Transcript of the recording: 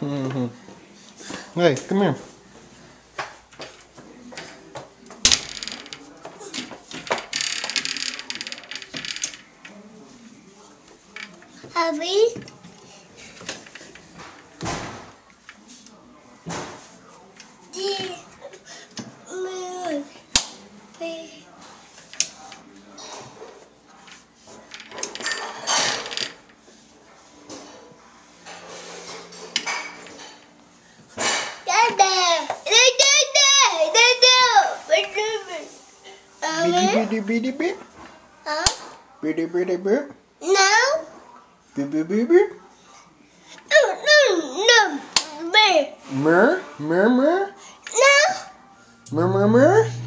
Mm-hmm. Hey, come here. Have we? Bitty bitty bit. Huh? Bitty bitty bit. No. Bitty bitty bit. No, no, no. Me. Mer, mer, mer. No. Mer, mer, mer. No.